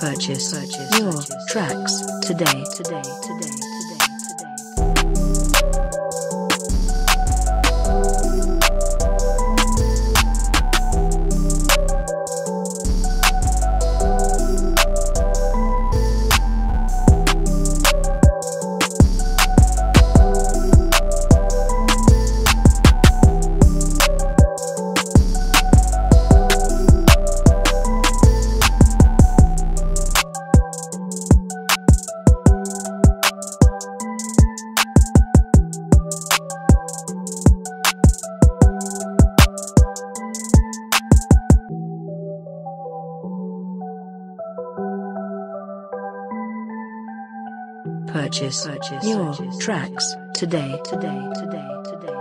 Purchase, Purchase. your tracks today, today, today, today, Purchase, Purchase your tracks today, today, today, today.